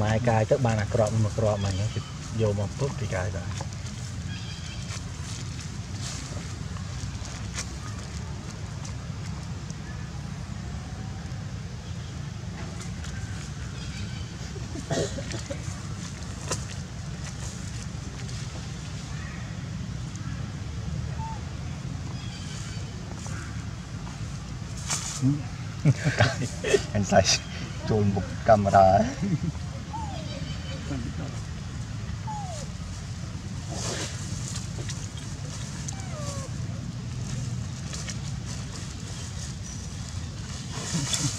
ម៉ែកាយទៅបានអាក្របមួយក្របមកហ្នឹងគេយកមកពុកពីកាយដែរ anh xài chôn một camera Bom. Vô. đi rỗ bản cả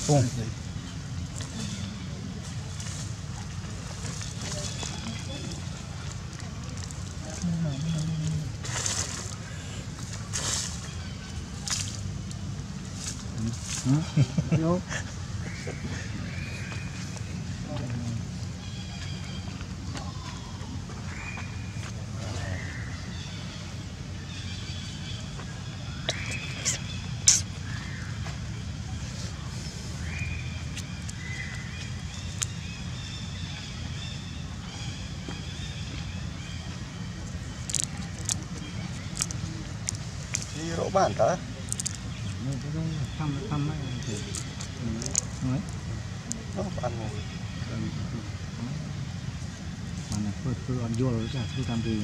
Boom. Hmm? ấy thì nói nó ăn rồi mà là phơi ăn vô rồi chả phơi làm gì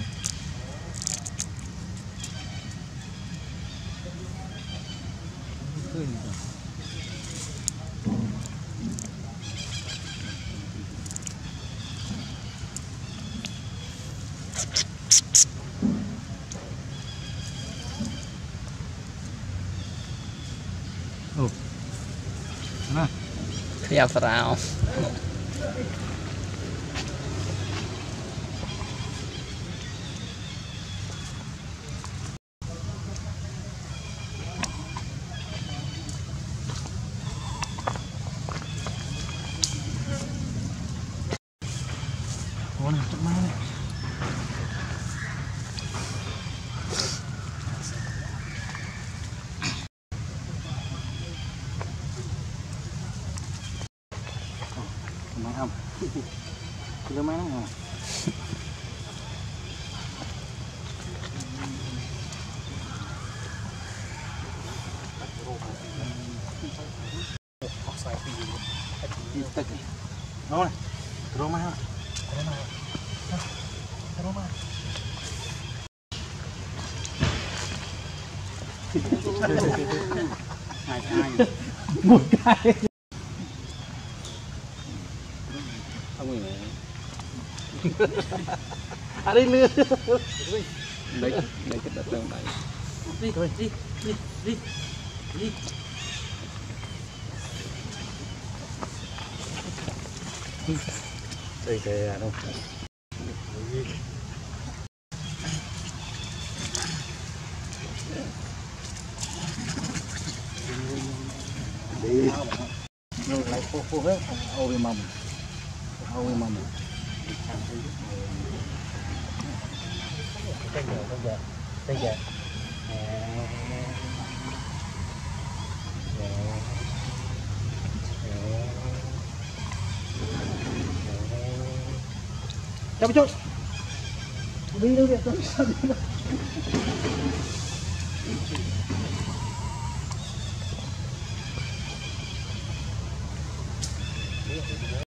Ja, verhaal. One after minutes. Mai không? mấy mai nè. Đó này, kilo mai không? Kilo mai. Kilo mai. hai Một cái. Không người À đây lừa. lấy lấy cái đất lên đây Đi, đi, đi, đi, đi. Đây cái đâu. đi Rồi lại phô phô hết, ô về mầm thôi mà mình bây giờ bây giờ bây giờ Chào chú. Đi đâu vậy?